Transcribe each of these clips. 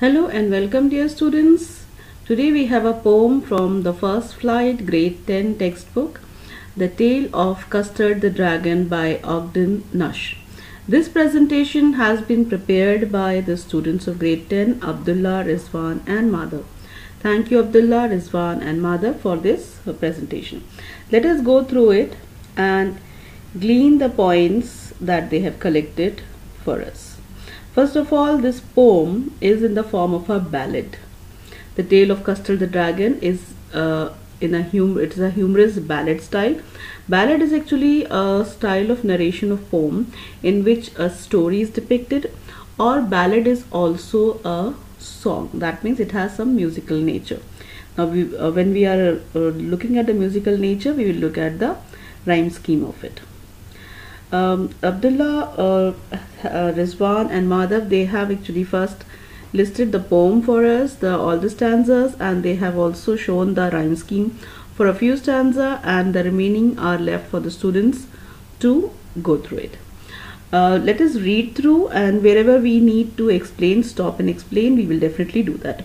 Hello and welcome dear students. Today we have a poem from the first flight grade 10 textbook The Tale of Custard the Dragon by Ogden Nash. This presentation has been prepared by the students of grade 10 Abdullah, Rizwan and Madhav. Thank you Abdullah, Rizwan and Madhav for this uh, presentation. Let us go through it and glean the points that they have collected for us. First of all, this poem is in the form of a ballad. The Tale of Custard the Dragon is uh, in a hum it is a humorous ballad style. Ballad is actually a style of narration of poem in which a story is depicted or ballad is also a song. That means it has some musical nature. Now we, uh, when we are uh, looking at the musical nature, we will look at the rhyme scheme of it um, Abdullah, uh, uh, Rizwan and Madhav, they have actually first listed the poem for us, the all the stanzas and they have also shown the rhyme scheme for a few stanza and the remaining are left for the students to go through it. Uh, let us read through and wherever we need to explain, stop and explain, we will definitely do that.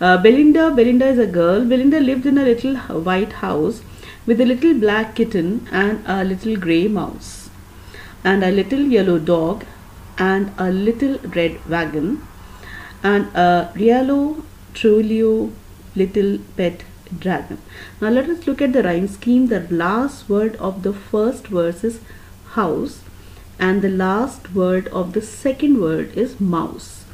Uh, Belinda, Belinda is a girl. Belinda lived in a little white house with a little black kitten and a little grey mouse and a little yellow dog and a little red wagon and a Realio Trulio little pet dragon. Now let us look at the rhyme scheme. The last word of the first verse is house and the last word of the second word is mouse.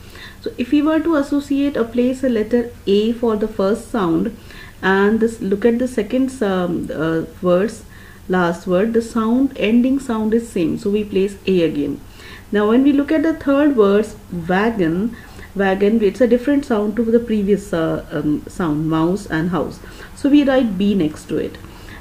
So if we were to associate or place a letter A for the first sound and this look at the second um, uh, verse last word the sound ending sound is same. So we place a again. Now when we look at the third words wagon wagon it's a different sound to the previous uh, um, sound mouse and house. So we write b next to it.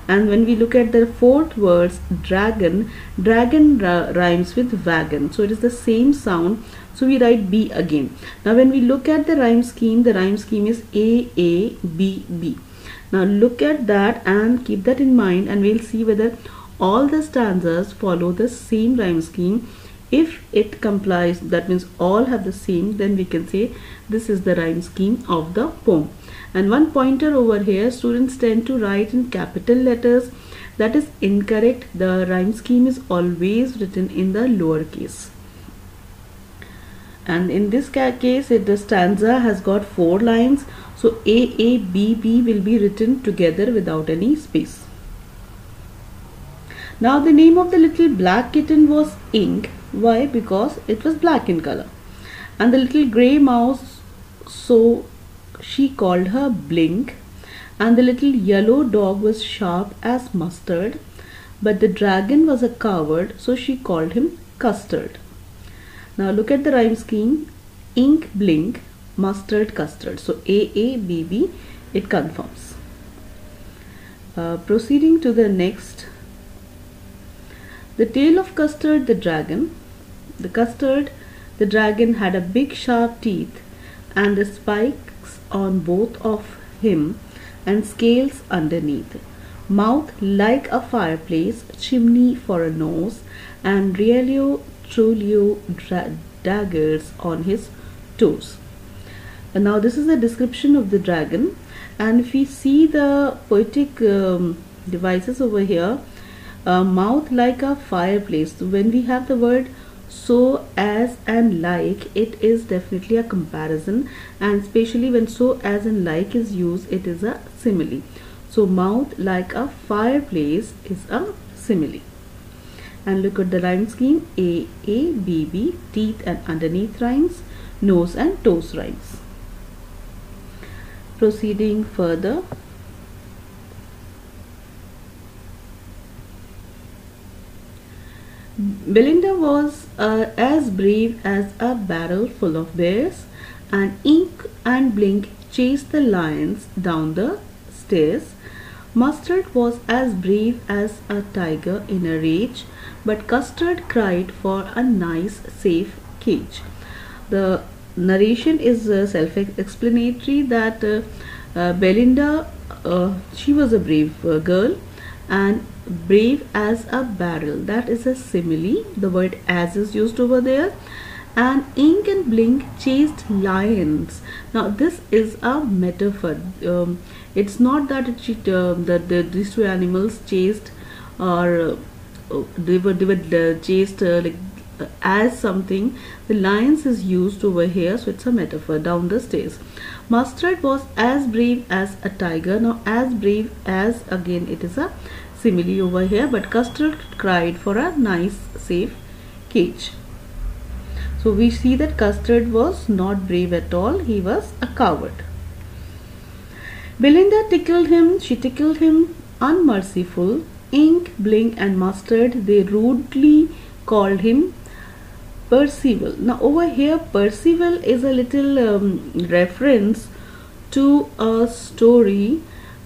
And when we look at the fourth words dragon dragon rhymes with wagon. So it is the same sound. So we write b again. Now when we look at the rhyme scheme the rhyme scheme is a a b b now look at that and keep that in mind and we'll see whether all the stanzas follow the same rhyme scheme. If it complies, that means all have the same, then we can say this is the rhyme scheme of the poem. And one pointer over here, students tend to write in capital letters. That is incorrect. The rhyme scheme is always written in the lower case and in this case it, the stanza has got four lines so A, A, B, B will be written together without any space. Now the name of the little black kitten was Ink. Why? Because it was black in color. And the little grey mouse, so she called her Blink. And the little yellow dog was sharp as mustard. But the dragon was a coward, so she called him Custard. Now look at the rhyme scheme. Ink, blink, mustard custard. So AABB it confirms. Uh, proceeding to the next. The tale of custard the dragon. The custard the dragon had a big sharp teeth and the spikes on both of him and scales underneath. Mouth like a fireplace chimney for a nose and realio trulio daggers on his toes and now this is a description of the dragon. And if we see the poetic um, devices over here uh, mouth like a fireplace. So when we have the word so as and like it is definitely a comparison. And especially when so as and like is used it is a simile. So mouth like a fireplace is a simile. And look at the rhyme scheme. A a b b teeth and underneath rhymes nose and toes rhymes proceeding further Belinda was uh, as brave as a barrel full of bears and Ink and Blink chased the lions down the stairs. Mustard was as brave as a tiger in a rage but Custard cried for a nice safe cage. The narration is uh, self-explanatory that uh, uh, Belinda, she was a brave girl and brave as a barrel. That is a simile. The word as is used over there and ink and blink chased lions now this is a metaphor um, it's not that it, uh, that the, these two animals chased or uh, they were they were chased uh, like as something the lions is used over here so it's a metaphor down the stairs. Mustard was as brave as a tiger now as brave as again it is a simile over here but custard cried for a nice safe cage. So we see that custard was not brave at all he was a coward. Belinda tickled him she tickled him unmerciful. Ink blink and mustard they rudely called him Percival. Now over here Percival is a little um, reference to a story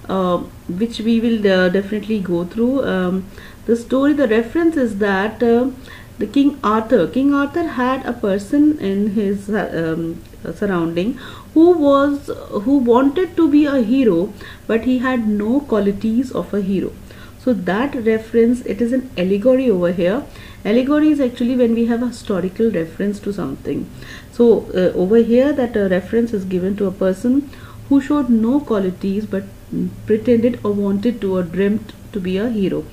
uh, which we will uh, definitely go through. Um, the story, the reference is that uh, the King Arthur, King Arthur had a person in his um, surrounding who was who wanted to be a hero but he had no qualities of a hero so that reference it is an allegory over here allegory is actually when we have a historical reference to something. So uh, over here that reference is given to a person who showed no qualities but pretended or wanted to or dreamt to be a hero.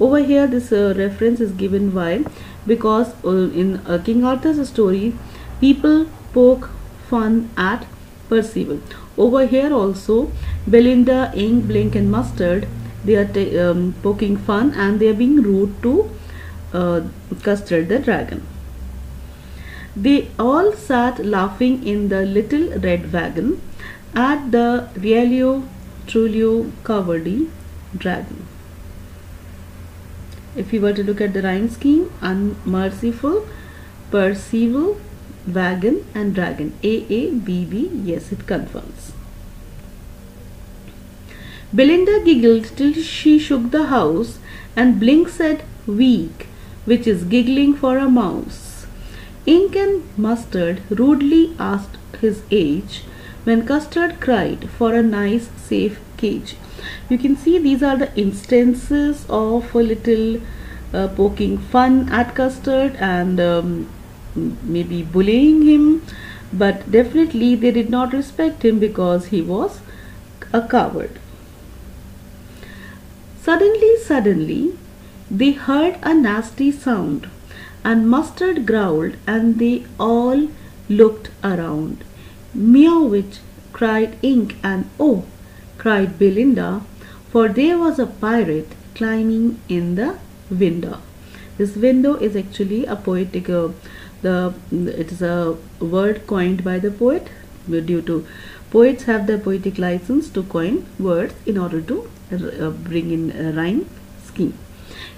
Over here this uh, reference is given why? Because uh, in uh, king arthur's story people poke fun at percival. Over here also belinda ink blink and mustard they are um, poking fun and they are being rude to uh, Custard the dragon. They all sat laughing in the little red wagon at the Realio Trulio Cavalry dragon. If you were to look at the rhyme scheme, unmerciful, Percival, wagon and dragon. A, A, B, B, yes it confirms. Belinda giggled till she shook the house, and Blink said, Weak, which is giggling for a mouse. Ink and Mustard rudely asked his age, when Custard cried for a nice, safe cage. You can see these are the instances of a little uh, poking fun at Custard and um, maybe bullying him, but definitely they did not respect him because he was a coward. Suddenly, suddenly, they heard a nasty sound, and Mustard growled, and they all looked around. Meowwitch, cried Ink, and oh, cried Belinda, for there was a pirate climbing in the winda. This winda is actually a poetic, uh, the it is a word coined by the poet due to poets have the poetic license to coin words in order to uh, bring in a rhyme scheme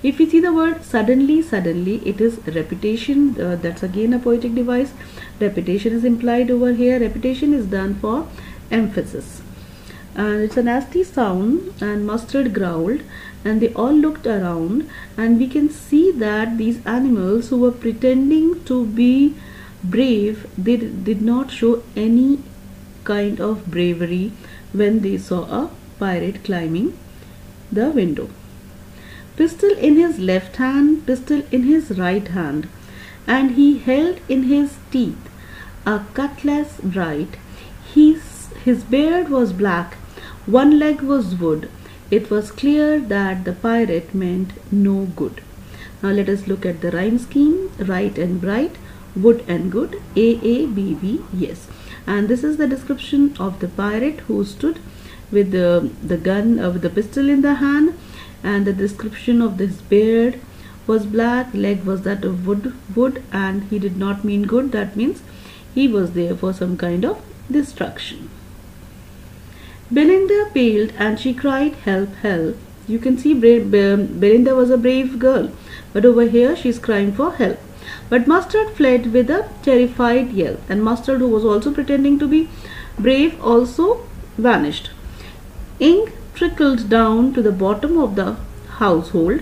if you see the word suddenly suddenly it is repetition uh, that's again a poetic device. Repetition is implied over here. Repetition is done for emphasis. And it's a nasty sound and mustard growled and they all looked around and we can see that these animals who were pretending to be brave they did not show any kind of bravery when they saw a pirate climbing the window. Pistol in his left hand, pistol in his right hand, and he held in his teeth a cutlass bright. His, his beard was black, one leg was wood. It was clear that the pirate meant no good. Now let us look at the rhyme scheme. Right and bright, wood and good, A, A, B, B, yes. And this is the description of the pirate who stood with the, the gun uh, with the pistol in the hand and the description of this beard was black leg was that of wood wood and he did not mean good. That means he was there for some kind of destruction. Belinda paled and she cried help help. You can see belinda was a brave girl but over here she's crying for help. But mustard fled with a terrified yell and mustard who was also pretending to be brave also vanished. Ink trickled down to the bottom of the household.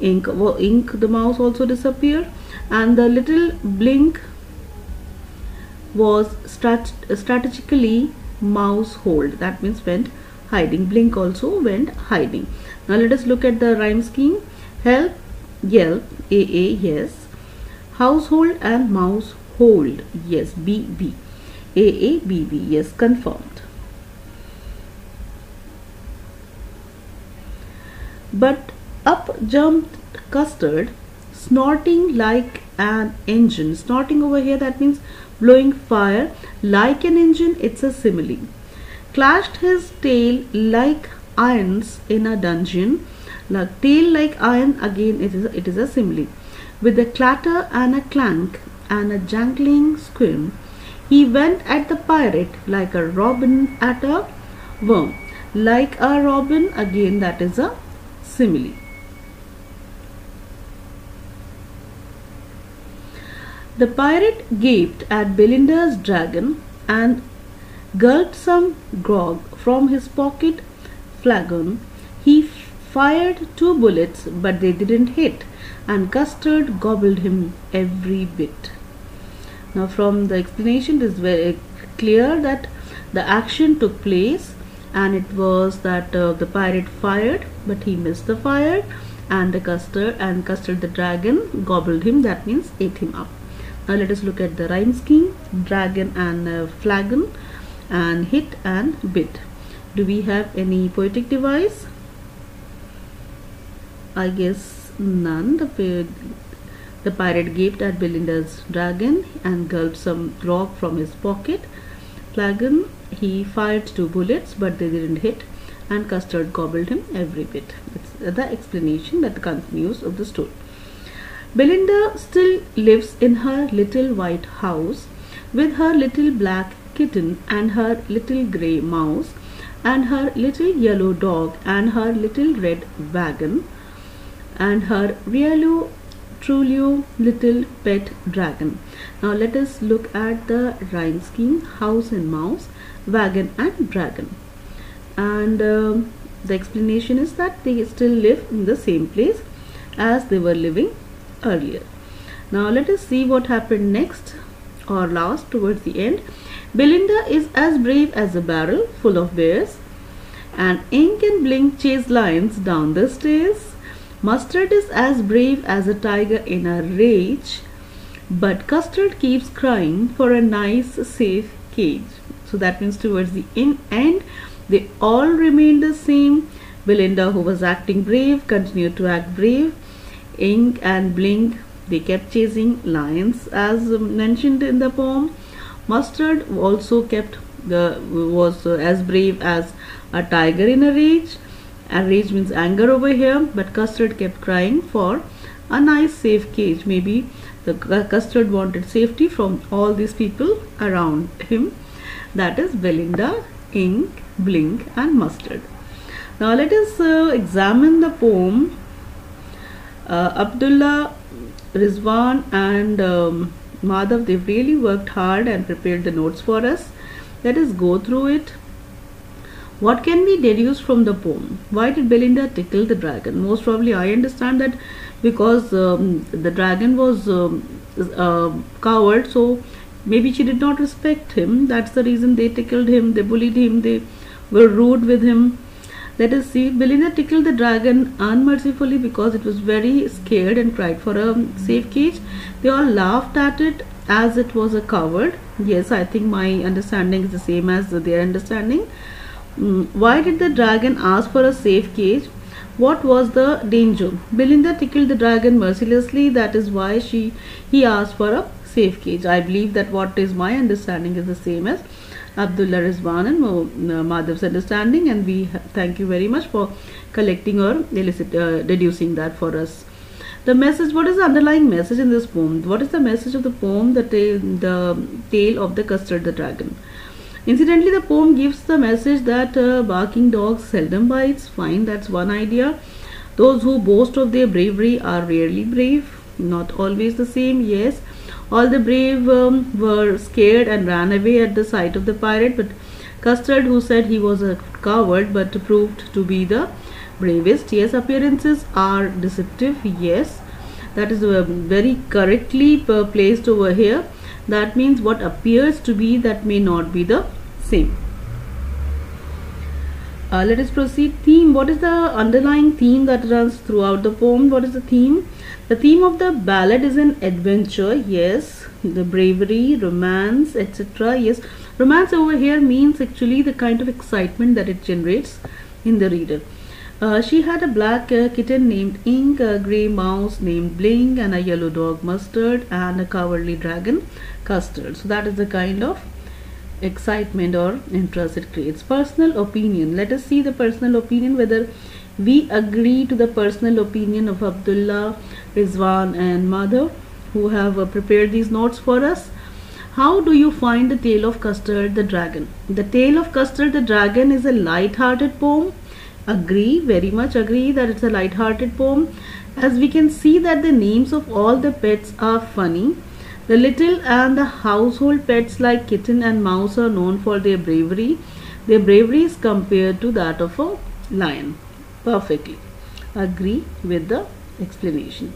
Ink, ink the mouse also disappeared and the little blink was strat strategically mouseholed. That means went hiding. Blink also went hiding. Now let us look at the rhyme scheme. Help yelp aa yes. Household and mouse hold yes. B b. A a b b yes. Confirmed but up jumped custard snorting like an engine. Snorting over here that means blowing fire like an engine it's a simile. Clashed his tail like irons in a dungeon. Like tail like iron again it is a, it is a simile. With a clatter and a clank and a jangling squirm he went at the pirate like a robin at a worm. Like a robin again that is a simile The pirate gaped at Belinda's dragon and gulped some grog from his pocket flagon. He fired two bullets, but they didn't hit, and Custard gobbled him every bit. Now, from the explanation, it is very clear that the action took place, and it was that uh, the pirate fired, but he missed the fire, and the Custard and Custard the dragon gobbled him. That means ate him up. Now let us look at the rhyme scheme dragon and uh, flagon and hit and bit. Do we have any poetic device? I guess none. The, the pirate gaped at Belinda's dragon and gulped some grog from his pocket. Flagon, he fired two bullets but they didn't hit and Custard gobbled him every bit. It's the explanation that continues of the story. Belinda still lives in her little white house with her little black kitten and her little grey mouse and her little yellow dog and her little red wagon and her really truly little pet dragon. Now let us look at the rhyme scheme house and mouse, wagon and dragon. And um, the explanation is that they still live in the same place as they were living earlier. Now let us see what happened next or last towards the end. Belinda is as brave as a barrel full of bears and Ink and Blink chase lions down the stairs. Mustard is as brave as a tiger in a rage but Custard keeps crying for a nice safe cage. So that means towards the end they all remain the same. Belinda who was acting brave continued to act brave Ink and Blink they kept chasing lions as mentioned in the poem. Mustard also kept the was as brave as a tiger in a rage. And rage means anger over here, but Custard kept crying for a nice safe cage. Maybe the Custard wanted safety from all these people around him. That is Belinda, Ink, Blink, and Mustard. Now let us uh, examine the poem uh, Abdullah, Rizwan and um, Madhav, they've really worked hard and prepared the notes for us. Let us go through it. What can be deduced from the poem? Why did Belinda tickle the dragon? Most probably I understand that because um, the dragon was um, uh, coward so maybe she did not respect him. That's the reason they tickled him, they bullied him, they were rude with him let us see. Belinda tickled the dragon unmercifully because it was very scared and cried for a safe cage. They all laughed at it as it was a coward. Yes, I think my understanding is the same as their understanding. Mm, why did the dragon ask for a safe cage? What was the danger? Belinda tickled the dragon mercilessly. That is why she he asked for a safe cage. I believe that what is my understanding is the same as Abdullah Rizwan and uh, Madhav's understanding and we thank you very much for collecting or elicit, uh, deducing that for us. The message, what is the underlying message in this poem? What is the message of the poem, the, the tale of the custard the dragon? Incidentally, the poem gives the message that uh, barking dogs seldom bites. Fine, that's one idea. Those who boast of their bravery are rarely brave. Not always the same, yes. All the brave um, were scared and ran away at the sight of the pirate, but Custard, who said he was a coward but proved to be the bravest. Yes, appearances are deceptive. Yes, that is uh, very correctly uh, placed over here. That means what appears to be that may not be the same. Uh, let us proceed. Theme. What is the underlying theme that runs throughout the poem? What is the theme? The theme of the ballad is an adventure, yes, the bravery, romance, etc. Yes, romance over here means actually the kind of excitement that it generates in the reader. Uh, she had a black uh, kitten named Ink, a grey mouse named Blink, and a yellow dog Mustard, and a cowardly dragon Custard. So that is the kind of excitement or interest it creates. Personal opinion. Let us see the personal opinion whether we agree to the personal opinion of Abdullah, Rizwan, and Madhav who have uh, prepared these notes for us. How do you find the tale of Custard the Dragon? The tale of Custard the Dragon is a light-hearted poem agree very much agree that it's a light-hearted poem. As we can see that the names of all the pets are funny. The little and the household pets like kitten and mouse are known for their bravery. Their bravery is compared to that of a lion. Perfectly. Agree with the explanation.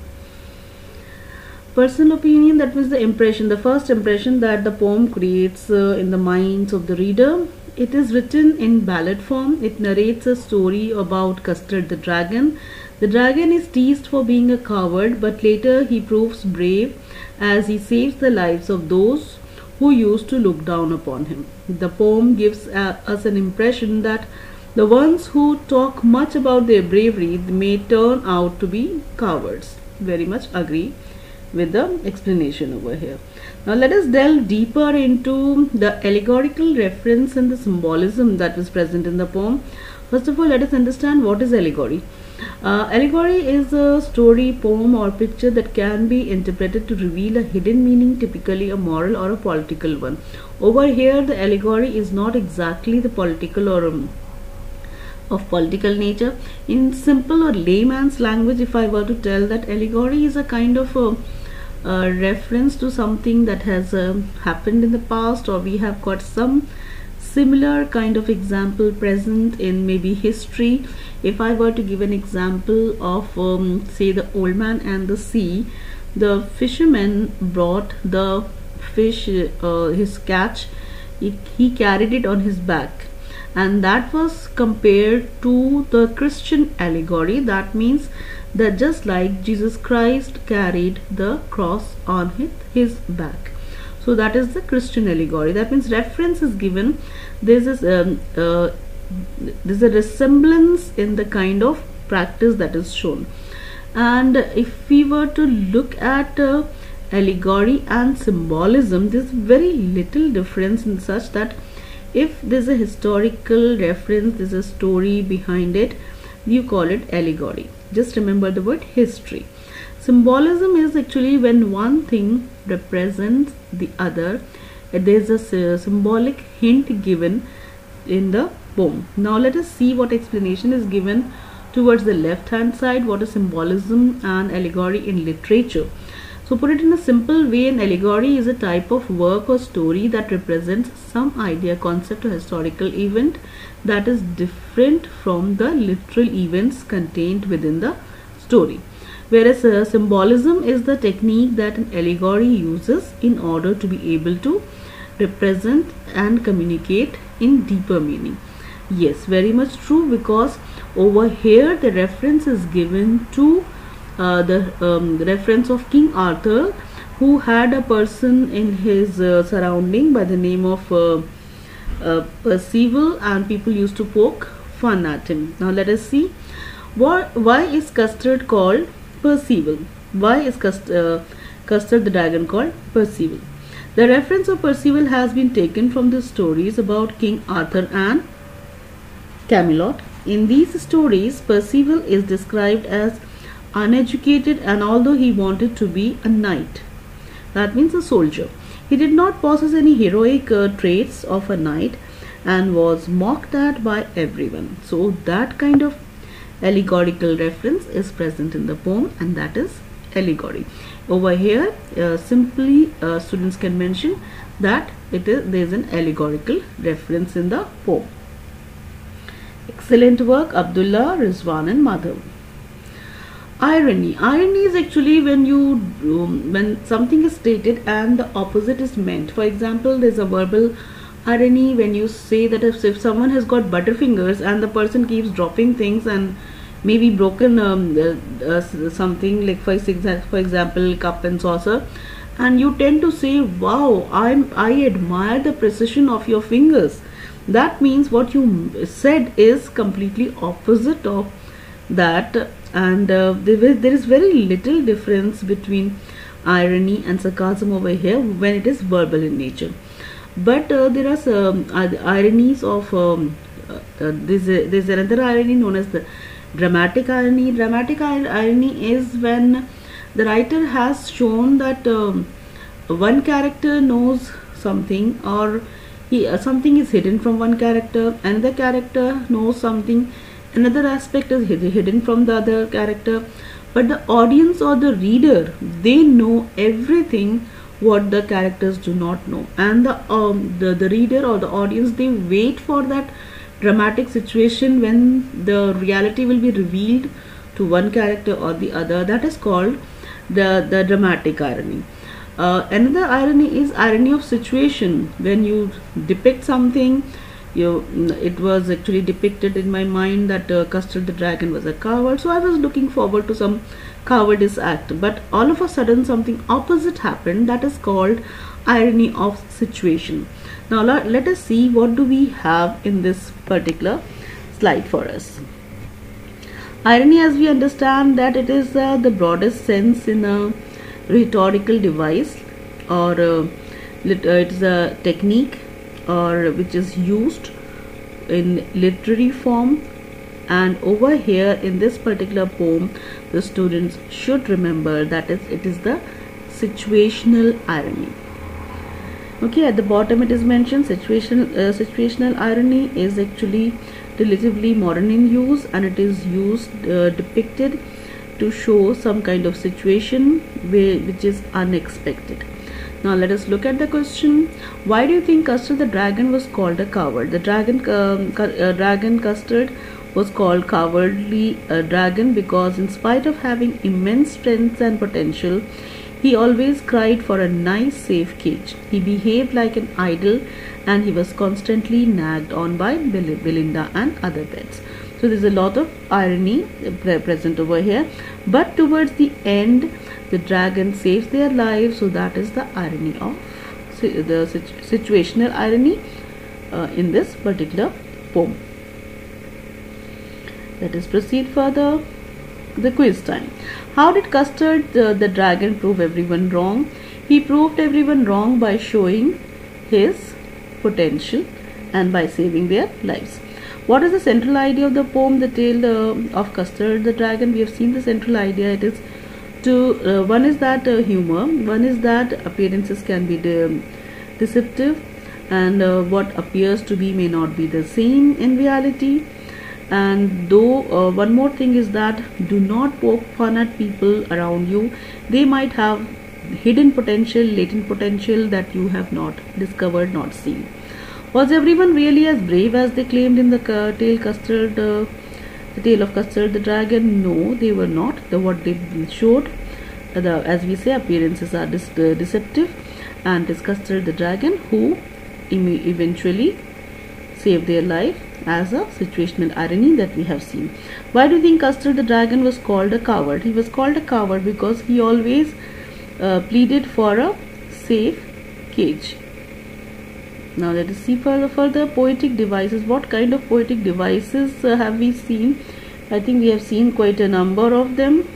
Personal opinion that was the impression the first impression that the poem creates uh, in the minds of the reader it is written in ballad form. It narrates a story about Custard the dragon. The dragon is teased for being a coward, but later he proves brave as he saves the lives of those who used to look down upon him. The poem gives uh, us an impression that the ones who talk much about their bravery may turn out to be cowards. Very much agree with the explanation over here. Now let us delve deeper into the allegorical reference and the symbolism that was present in the poem. First of all, let us understand what is allegory. Uh, allegory is a story, poem or picture that can be interpreted to reveal a hidden meaning, typically a moral or a political one. Over here, the allegory is not exactly the political or um, of political nature. In simple or layman's language, if I were to tell that allegory is a kind of a a reference to something that has uh, happened in the past or we have got some similar kind of example present in maybe history. If i were to give an example of um, say the old man and the sea the fisherman brought the fish uh, his catch. He, he carried it on his back. And that was compared to the christian allegory. That means that just like Jesus Christ carried the cross on his, back. So that is the Christian allegory. That means reference is given. There's this, um, uh, there's a resemblance in the kind of practice that is shown. And if we were to look at uh, allegory and symbolism, there's very little difference in such that if there's a historical reference, there's a story behind it, you call it allegory just remember the word history. Symbolism is actually when one thing represents the other. There's a uh, symbolic hint given in the poem. Now let us see what explanation is given towards the left hand side what is symbolism and allegory in literature so put it in a simple way an allegory is a type of work or story that represents some idea concept or historical event that is different from the literal events contained within the story. Whereas uh, symbolism is the technique that an allegory uses in order to be able to represent and communicate in deeper meaning. Yes, very much true because over here the reference is given to uh, the, um, reference of King Arthur who had a person in his uh, surrounding by the name of uh, uh, Percival and people used to poke fun at him. Now let us see what, why is Custard called Percival? Why is Cust uh, Custard the dragon called Percival? The reference of Percival has been taken from the stories about King Arthur and Camelot. In these stories, Percival is described as uneducated and although he wanted to be a knight, that means a soldier. He did not possess any heroic uh, traits of a knight and was mocked at by everyone. So that kind of allegorical reference is present in the poem and that is allegory. Over here uh, simply uh, students can mention that it is there is an allegorical reference in the poem. Excellent work Abdullah, Rizwan and Madhav irony. Irony is actually when you um, when something is stated and the opposite is meant. For example there's a verbal irony when you say that if, if someone has got butterfingers and the person keeps dropping things and maybe broken um, uh, uh, something like for, for example cup and saucer and you tend to say wow i'm i admire the precision of your fingers. That means what you said is completely opposite of that and uh, there, is very little difference between irony and sarcasm over here when it is verbal in nature. But uh, there are some ironies of um, uh, uh there's, a, there's another irony known as the dramatic irony. Dramatic irony is when the writer has shown that um, one character knows something or he, uh, something is hidden from one character another character knows something another aspect is hidden from the other character but the audience or the reader they know everything what the characters do not know. And the um, the, the reader or the audience they wait for that dramatic situation when the reality will be revealed to one character or the other. That is called the the dramatic irony. Uh, another irony is irony of situation. When you depict something you it was actually depicted in my mind that uh, the dragon was a coward. So i was looking forward to some cowardice act. But all of a sudden something opposite happened that is called irony of situation. Now let us see what do we have in this particular slide for us. Irony as we understand that it is uh, the broadest sense in a rhetorical device or uh, uh it is a technique or which is used in literary form. And over here in this particular poem the students should remember that is it is the situational irony. Okay at the bottom it is mentioned situational uh, situational irony is actually relatively modern in use and it is used uh, depicted to show some kind of situation which is unexpected now let us look at the question. Why do you think Custard the dragon was called a coward? The dragon, um, uh, dragon Custard was called cowardly uh, dragon because in spite of having immense strength and potential, he always cried for a nice safe cage. He behaved like an idol and he was constantly nagged on by Belinda and other pets. So there's a lot of irony present over here. But towards the end, the dragon saves their lives so that is the irony of the situational irony uh, in this particular poem. Let us proceed further. The quiz time. How did custard the, the dragon prove everyone wrong? He proved everyone wrong by showing his potential and by saving their lives. What is the central idea of the poem the tale uh, of custard the dragon? We have seen the central idea. It is uh, one is that uh, humor one is that appearances can be de deceptive and uh, what appears to be may not be the same in reality. And though uh, one more thing is that do not poke fun at people around you. They might have hidden potential latent potential that you have not discovered not seen. Was everyone really as brave as they claimed in the tale custard uh, the tale of Custard the dragon no they were not. The what they showed the as we say appearances are uh, deceptive. And it's Custard the dragon who eventually saved their life as a situational irony that we have seen. Why do you think Custard the dragon was called a coward? He was called a coward because he always uh, pleaded for a safe cage now let us see further further. Poetic devices. What kind of poetic devices uh, have we seen? I think we have seen quite a number of them.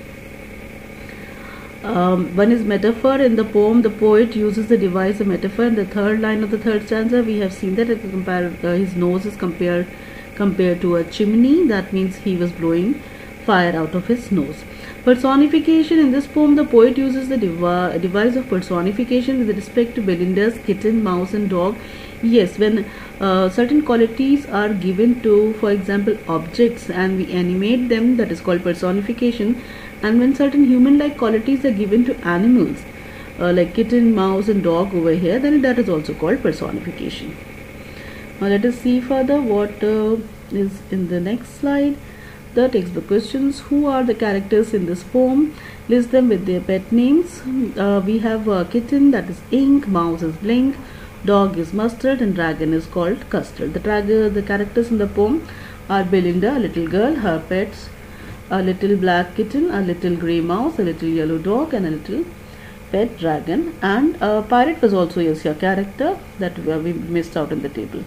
Um, one is metaphor in the poem. The poet uses the device of metaphor in the third line of the third stanza. We have seen that compare, uh, his nose is compared compared to a chimney. That means he was blowing fire out of his nose. Personification. In this poem the poet uses the devi device of personification with respect to belinda's kitten mouse and dog yes when uh, certain qualities are given to for example objects and we animate them that is called personification and when certain human like qualities are given to animals uh, like kitten mouse and dog over here then that is also called personification. Now let us see further what uh, is in the next slide. The textbook questions who are the characters in this poem list them with their pet names. Uh, we have uh, kitten that is ink mouse is blink Dog is mustard and dragon is called custard. The, dragon, uh, the characters in the poem are Belinda, a little girl, her pets a little black kitten, a little grey mouse, a little yellow dog, and a little pet dragon. And a pirate was also yes, a character that uh, we missed out in the table.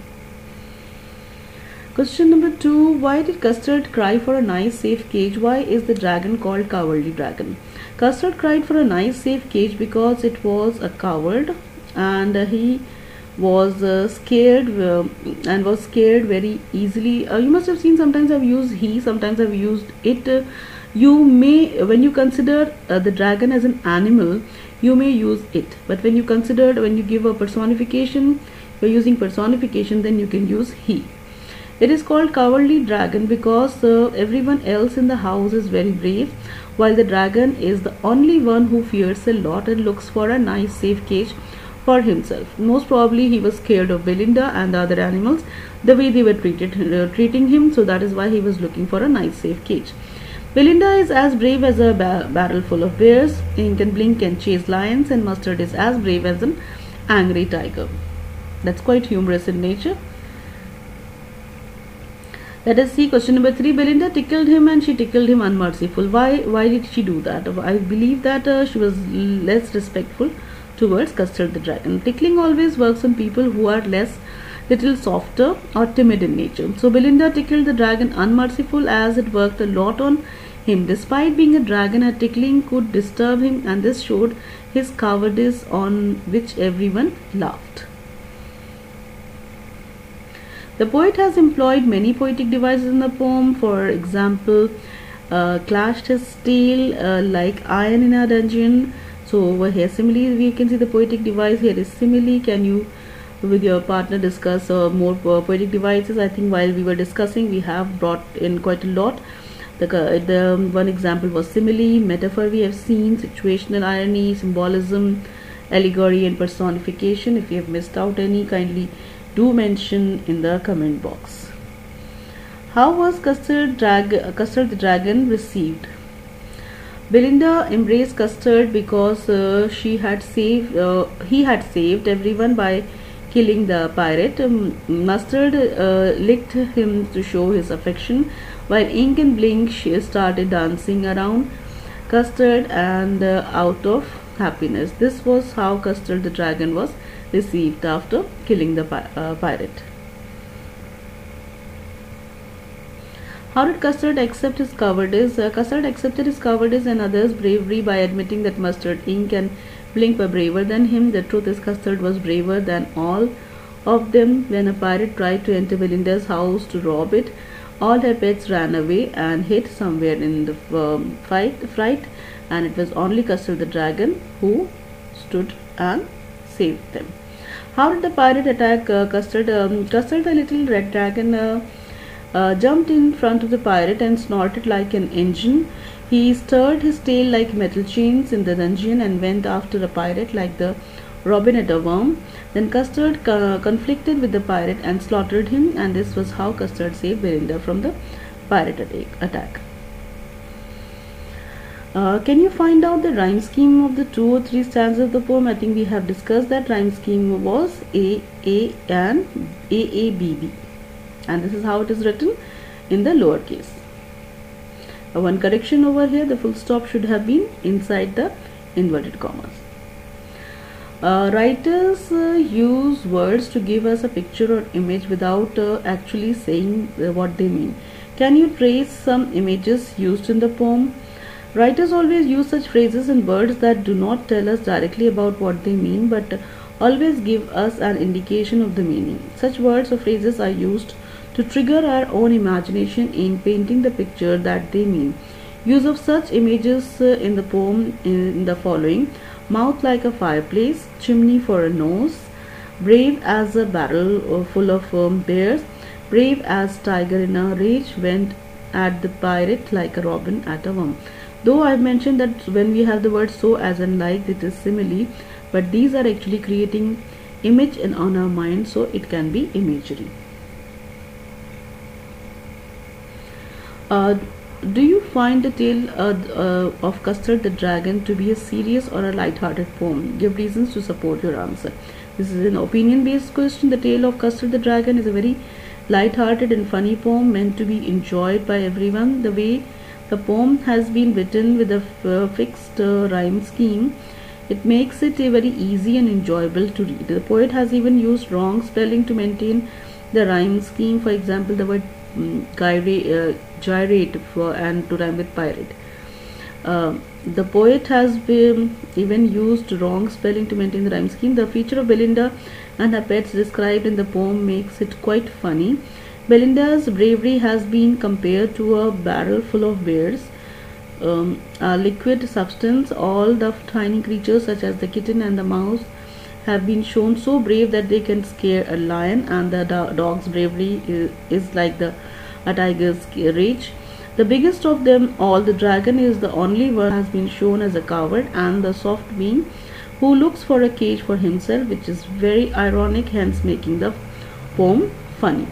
Question number two Why did Custard cry for a nice safe cage? Why is the dragon called Cowardly Dragon? Custard cried for a nice safe cage because it was a coward and he was uh, scared uh, and was scared very easily. Uh, you must have seen sometimes i've used he sometimes i've used it. Uh, you may when you consider uh, the dragon as an animal you may use it. But when you consider when you give a personification you're using personification then you can use he. It is called cowardly dragon because uh, everyone else in the house is very brave while the dragon is the only one who fears a lot and looks for a nice safe cage for himself. Most probably he was scared of Belinda and the other animals, the way they were treated, uh, treating him, so that is why he was looking for a nice safe cage. Belinda is as brave as a ba barrel full of bears, Ink and Blink can chase lions, and Mustard is as brave as an angry tiger. That's quite humorous in nature. Let us see question number three. Belinda tickled him and she tickled him unmerciful. Why? Why did she do that? I believe that uh, she was less respectful towards Custard the dragon. Tickling always works on people who are less little softer or timid in nature. So Belinda tickled the dragon unmerciful as it worked a lot on him. Despite being a dragon, her tickling could disturb him and this showed his cowardice on which everyone laughed. The poet has employed many poetic devices in the poem. For example, uh, clashed his steel uh, like iron in a dungeon, so over here simile we can see the poetic device here is simile can you with your partner discuss uh, more poetic devices? I think while we were discussing we have brought in quite a lot. The, the um, one example was simile metaphor we have seen situational irony symbolism allegory and personification. If you have missed out any kindly do mention in the comment box. How was custard drag the dragon received Belinda embraced Custard because uh, she had saved uh, he had saved everyone by killing the pirate. Um, Mustard uh, licked him to show his affection, while Ink and Blink she started dancing around Custard and uh, out of happiness. This was how Custard the dragon was received after killing the uh, pirate. How did Custard accept his cowardice? Uh, Custard accepted his cowardice and others' bravery by admitting that Mustard, Ink, and Blink were braver than him. The truth is, Custard was braver than all of them. When a pirate tried to enter Belinda's house to rob it, all her pets ran away and hid somewhere in the um, fight, fright, and it was only Custard the dragon who stood and saved them. How did the pirate attack uh, Custard? Um, Custard, the little red dragon, uh, uh, jumped in front of the pirate and snorted like an engine. He stirred his tail like metal chains in the dungeon and went after the pirate like the robin at a worm. Then Custard co conflicted with the pirate and slaughtered him, and this was how Custard saved Belinda from the pirate attack. Uh, can you find out the rhyme scheme of the two or three stanzas of the poem? I think we have discussed that rhyme scheme was A, A and A, A, B, B and this is how it is written in the lower case. Uh, one correction over here the full stop should have been inside the inverted commas. Uh, writers uh, use words to give us a picture or image without uh, actually saying uh, what they mean. Can you trace some images used in the poem? Writers always use such phrases and words that do not tell us directly about what they mean but always give us an indication of the meaning. Such words or phrases are used to trigger our own imagination in painting the picture that they mean. Use of such images uh, in the poem in the following mouth like a fireplace, chimney for a nose, brave as a barrel uh, full of um, bears, brave as tiger in a rage, went at the pirate like a robin at a worm. Though I have mentioned that when we have the word so as and like, it is simile, but these are actually creating image in on our mind, so it can be imagery. Do you find the tale uh, uh, of Custard the Dragon to be a serious or a light-hearted poem? Give reasons to support your answer. This is an opinion-based question. The tale of Custard the Dragon is a very light-hearted and funny poem meant to be enjoyed by everyone. The way The poem has been written with a fixed uh, rhyme scheme. It makes it a very easy and enjoyable to read. The poet has even used wrong spelling to maintain the rhyme scheme. For example, the word gyrate, uh, gyrate for and to rhyme with pirate. Uh, the poet has been even used wrong spelling to maintain the rhyme scheme. The feature of Belinda and her pets described in the poem makes it quite funny. Belinda's bravery has been compared to a barrel full of bears, um, a liquid substance. All the tiny creatures, such as the kitten and the mouse, have been shown so brave that they can scare a lion, and the dog's bravery is, is like the a tiger's rage. The biggest of them all, the dragon, is the only one has been shown as a coward, and the soft being who looks for a cage for himself, which is very ironic, hence making the poem funny.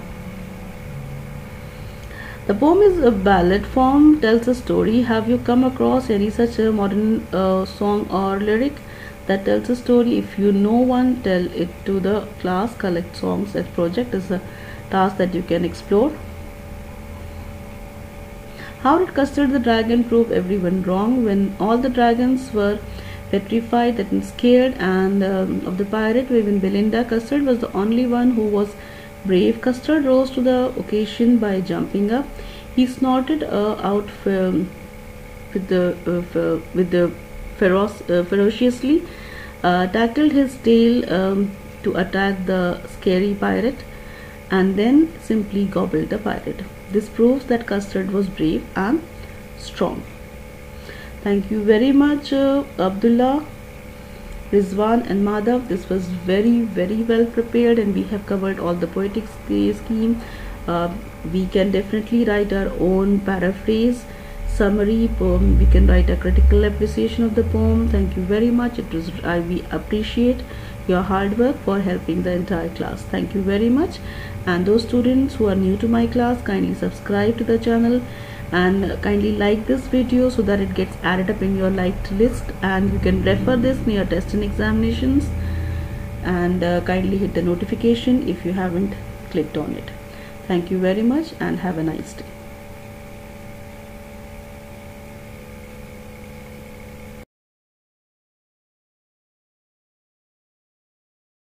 The poem is a ballad form, tells a story. Have you come across any such a modern uh, song or lyric that tells a story? If you know one, tell it to the class. Collect songs as project is a task that you can explore. How did Custard the dragon prove everyone wrong when all the dragons were petrified and scared and um, of the pirate even Belinda Custard was the only one who was Brave Custard rose to the occasion by jumping up. He snorted uh, out um, with the uh, with the feroz uh, ferociously, uh, tackled his tail um, to attack the scary pirate, and then simply gobbled the pirate. This proves that Custard was brave and strong. Thank you very much, uh, Abdullah. Rizwan and Madhav. This was very very well prepared and we have covered all the poetic scheme. Uh, we can definitely write our own paraphrase summary poem we can write a critical appreciation of the poem. Thank you very much. It was i we appreciate your hard work for helping the entire class. Thank you very much. And those students who are new to my class kindly subscribe to the channel and kindly like this video so that it gets added up in your liked list. And you can refer this near test and examinations. And uh, kindly hit the notification if you haven't clicked on it. Thank you very much and have a nice day